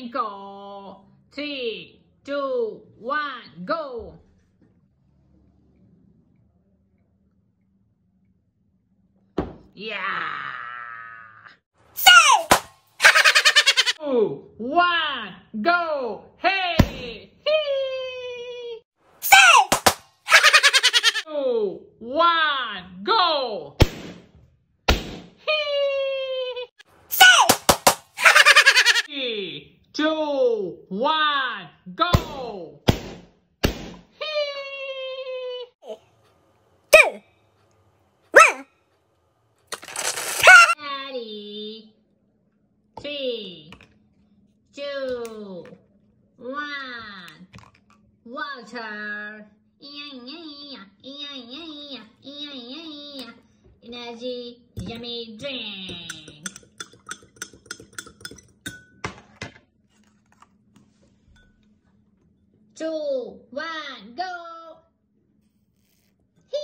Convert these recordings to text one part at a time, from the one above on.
twinkle. Three, two, one, go. Yeah. Two, one, go. Hey. Hee. Two, one, go. Hee. Three, two, one, go. Hee. Ready. Three, two, one. Water. Energy, yummy drink. Two, one, go. Hee.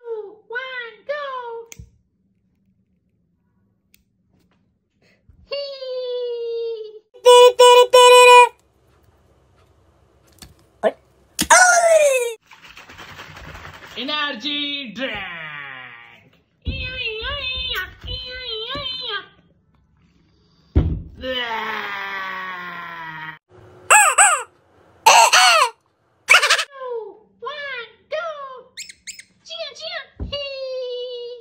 Two, one, go. Hee. Energy drink. Two, one, go. Chia, chia. Hee.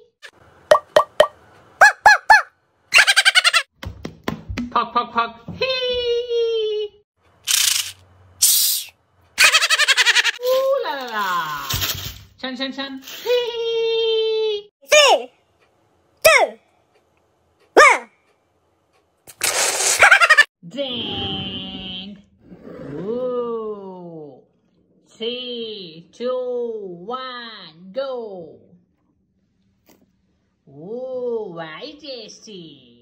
Puck, puck, puck. Hee. Ooh la la la. Chan, chan, chan. Hee. Ding. Ooh. Three, two, one, go. Ooh, very tasty.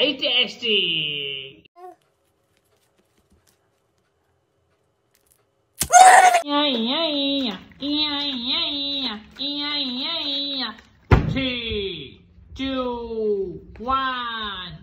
very tasty. Three, two, one.